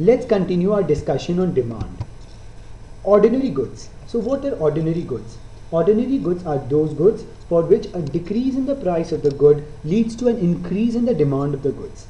Let's continue our discussion on demand. Ordinary goods. So what are ordinary goods? Ordinary goods are those goods for which a decrease in the price of the good leads to an increase in the demand of the goods.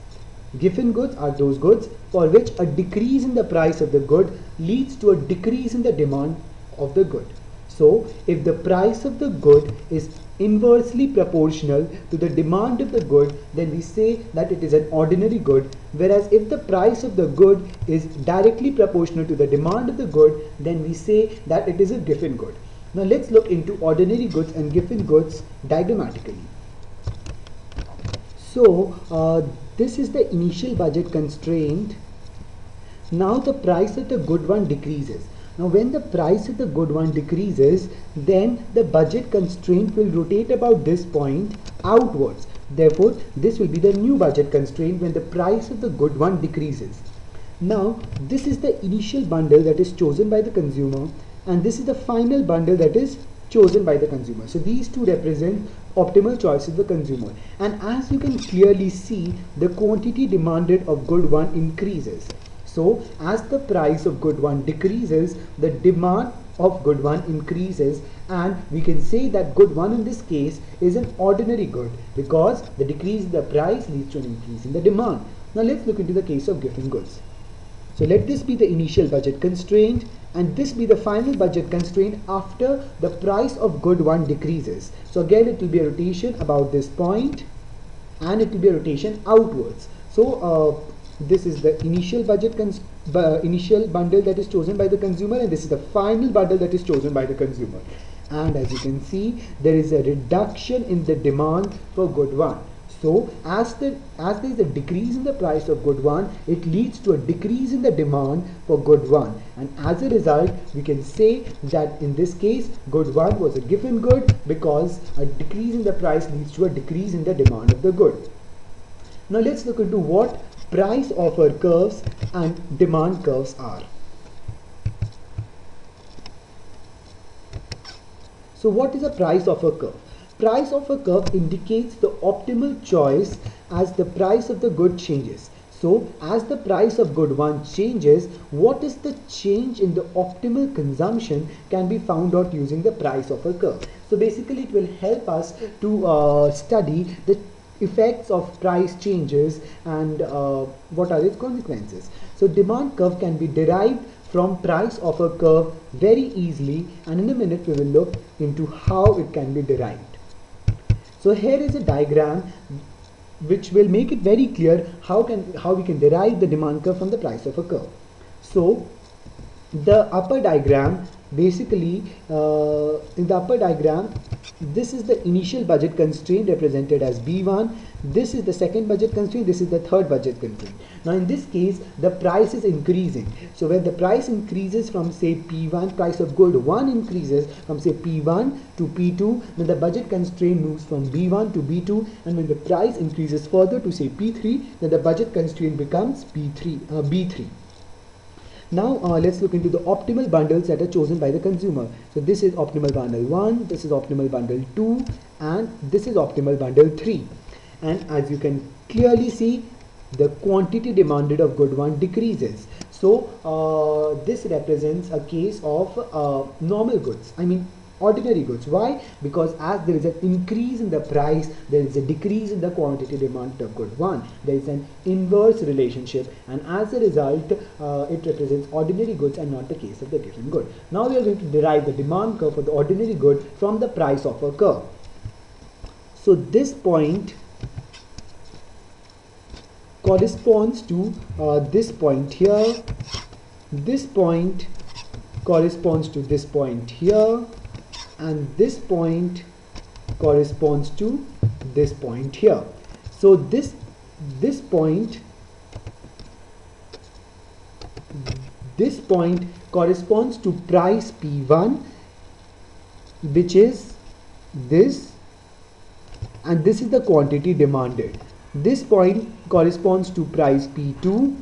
Giffen goods are those goods for which a decrease in the price of the good leads to a decrease in the demand of the good. So, if the price of the good is inversely proportional to the demand of the good, then we say that it is an ordinary good. Whereas if the price of the good is directly proportional to the demand of the good, then we say that it is a giffen good. Now let's look into ordinary goods and giffen goods diagrammatically. So uh, this is the initial budget constraint. Now the price of the good one decreases. Now when the price of the good one decreases, then the budget constraint will rotate about this point outwards. Therefore, this will be the new budget constraint when the price of the good one decreases. Now, this is the initial bundle that is chosen by the consumer and this is the final bundle that is chosen by the consumer. So these two represent optimal choices of the consumer. And as you can clearly see, the quantity demanded of good one increases. So as the price of good one decreases, the demand of good one increases and we can say that good one in this case is an ordinary good because the decrease in the price leads to an increase in the demand. Now let's look into the case of giffen goods. So let this be the initial budget constraint and this be the final budget constraint after the price of good one decreases. So again it will be a rotation about this point and it will be a rotation outwards. So uh, this is the initial budget uh, initial bundle that is chosen by the consumer and this is the final bundle that is chosen by the consumer. And as you can see there is a reduction in the demand for good one. So as the as there is a decrease in the price of good one, it leads to a decrease in the demand for good one. And as a result, we can say that in this case, good one was a giffen good because a decrease in the price leads to a decrease in the demand of the good. Now let's look into what price offer curves and demand curves are. So what is a price offer curve? price offer curve indicates the optimal choice as the price of the good changes. So as the price of good one changes, what is the change in the optimal consumption can be found out using the price offer curve. So basically it will help us to uh, study the effects of price changes and uh, what are its consequences. So demand curve can be derived from price offer curve very easily and in a minute we will look into how it can be derived. So here is a diagram which will make it very clear how can how we can derive the demand curve from the price offer curve. So the upper diagram basically uh, in the upper diagram this is the initial budget constraint represented as B1 this is the second budget constraint. This is the third budget constraint. Now in this case the price is increasing. So when the price increases from say P1 price of gold 1 increases from say P1 to P2 then the budget constraint moves from B1 to B2 and when the price increases further to say P3 then the budget constraint becomes P3 uh, B3 now uh, let's look into the optimal bundles that are chosen by the consumer. So this is optimal bundle 1, this is optimal bundle 2 and this is optimal bundle 3. And as you can clearly see the quantity demanded of good one decreases. So uh, this represents a case of uh, normal goods. I mean ordinary goods. Why? Because as there is an increase in the price, there is a decrease in the quantity demand of good one. There is an inverse relationship and as a result, uh, it represents ordinary goods and not the case of the giffen good. Now we are going to derive the demand curve for the ordinary good from the price offer curve. So this point corresponds to uh, this point here. This point corresponds to this point here and this point corresponds to this point here. So this this point this point corresponds to price P1 which is this and this is the quantity demanded. This point corresponds to price P2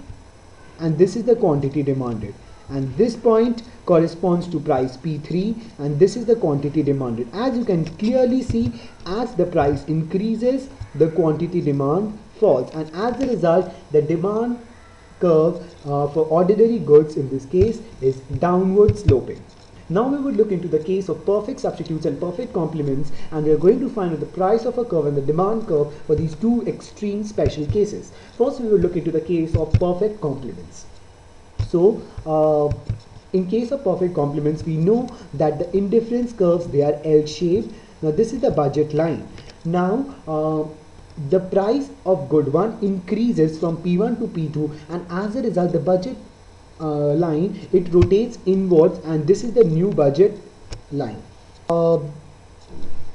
and this is the quantity demanded and this point corresponds to price P3 and this is the quantity demanded. As you can clearly see as the price increases the quantity demand falls and as a result the demand curve uh, for ordinary goods in this case is downward sloping. Now we would look into the case of perfect substitutes and perfect complements and we are going to find out the price offer curve and the demand curve for these two extreme special cases. First we will look into the case of perfect complements. So uh, in case of perfect complements we know that the indifference curves they are L-shaped. Now this is the budget line. Now uh, the price of good one increases from P1 to P2 and as a result the budget uh, line it rotates inwards and this is the new budget line. Uh,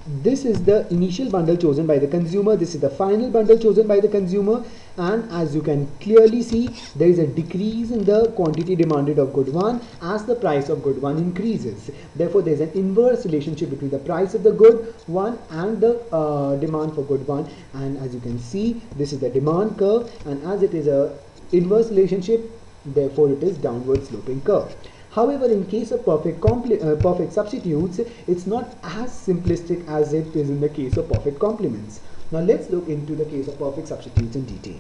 this is the initial bundle chosen by the consumer. This is the final bundle chosen by the consumer. And as you can clearly see there is a decrease in the quantity demanded of good one as the price of good one increases. Therefore there is an inverse relationship between the price of the good one and the uh, demand for good one. And as you can see this is the demand curve. And as it is a inverse relationship therefore it is downward sloping curve However, in case of perfect, uh, perfect substitutes, it's not as simplistic as it is in the case of perfect complements. Now let's look into the case of perfect substitutes in detail.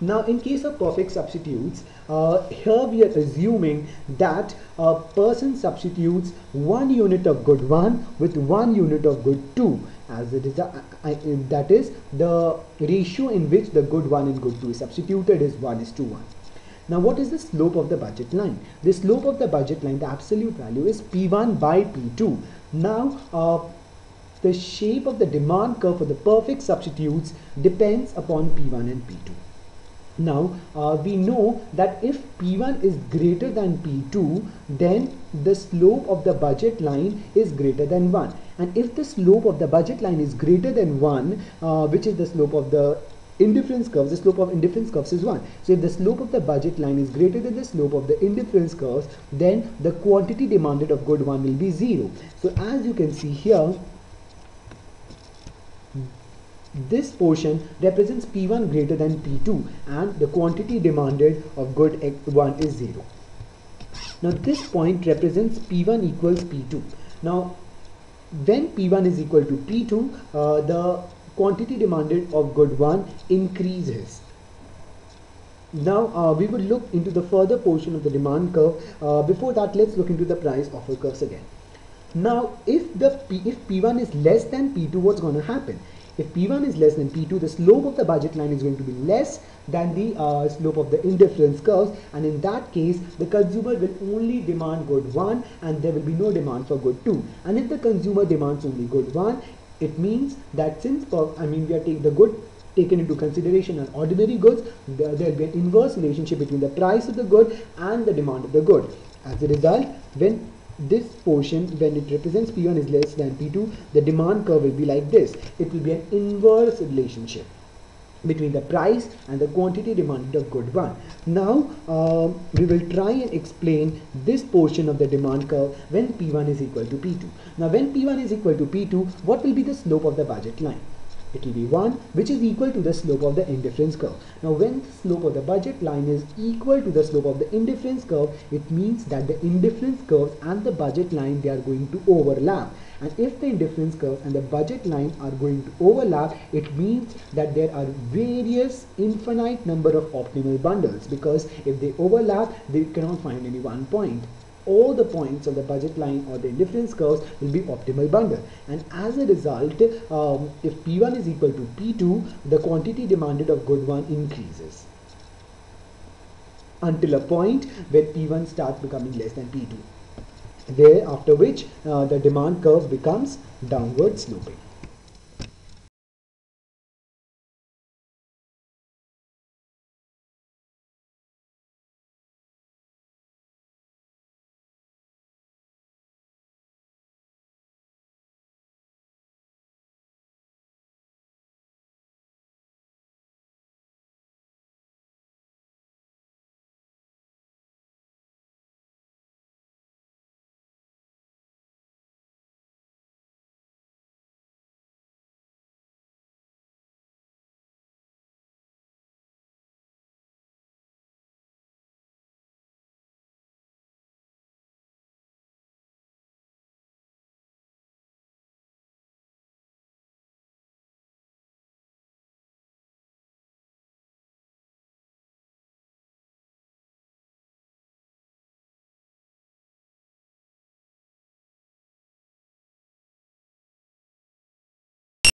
Now in case of perfect substitutes, uh, here we are assuming that a person substitutes one unit of good 1 with one unit of good 2 as it is a, I, that is the ratio in which the good 1 and good 2 is substituted is 1 is to 1. Now what is the slope of the budget line? The slope of the budget line, the absolute value is P1 by P2. Now uh, the shape of the demand curve for the perfect substitutes depends upon P1 and P2. Now uh, we know that if P1 is greater than P2 then the slope of the budget line is greater than 1 and if the slope of the budget line is greater than 1 uh, which is the slope of the indifference curves, the slope of indifference curves is 1. So if the slope of the budget line is greater than the slope of the indifference curves, then the quantity demanded of good 1 will be 0. So as you can see here, this portion represents P1 greater than P2 and the quantity demanded of good 1 is 0. Now this point represents P1 equals P2. Now when P1 is equal to P2, uh, the quantity demanded of good one increases. Now uh, we will look into the further portion of the demand curve. Uh, before that, let's look into the price offer curves again. Now, if the P, if P1 is less than P2, what's going to happen? If P1 is less than P2, the slope of the budget line is going to be less than the uh, slope of the indifference curves and in that case the consumer will only demand good 1 and there will be no demand for good 2 and if the consumer demands only good 1 it means that since, uh, I mean, we are taking the good taken into consideration on ordinary goods, there will be an inverse relationship between the price of the good and the demand of the good. As a result, when this portion, when it represents P1 is less than P2, the demand curve will be like this. It will be an inverse relationship between the price and the quantity demanded of good one. Now uh, we will try and explain this portion of the demand curve when P1 is equal to P2. Now when P1 is equal to P2, what will be the slope of the budget line? It will be 1 which is equal to the slope of the indifference curve. Now when the slope of the budget line is equal to the slope of the indifference curve, it means that the indifference curves and the budget line they are going to overlap. And if the indifference curve and the budget line are going to overlap it means that there are various infinite number of optimal bundles. Because if they overlap they cannot find any one point all the points of the budget line or the indifference curves will be optimal bundle. And as a result um, if P1 is equal to P2 the quantity demanded of good one increases. Until a point where P1 starts becoming less than P2 there after which uh, the demand curve becomes downward sloping.